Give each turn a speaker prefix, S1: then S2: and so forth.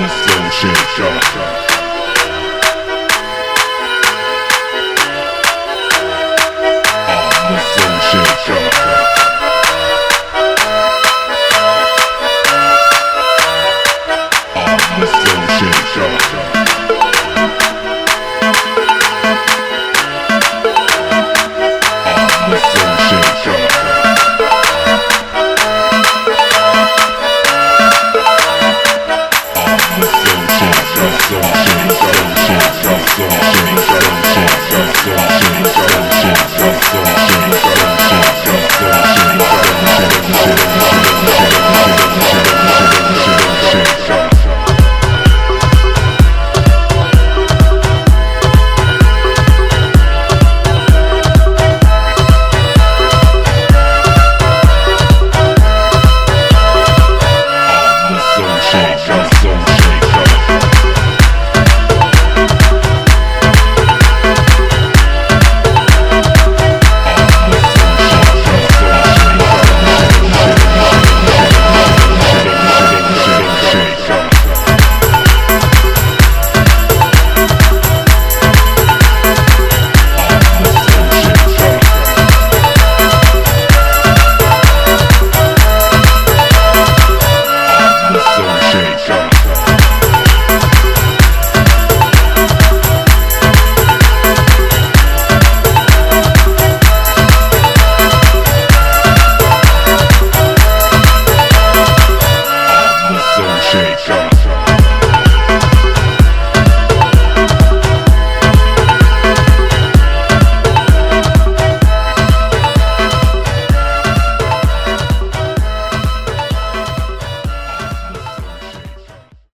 S1: Slow shake, shot. no, no, no.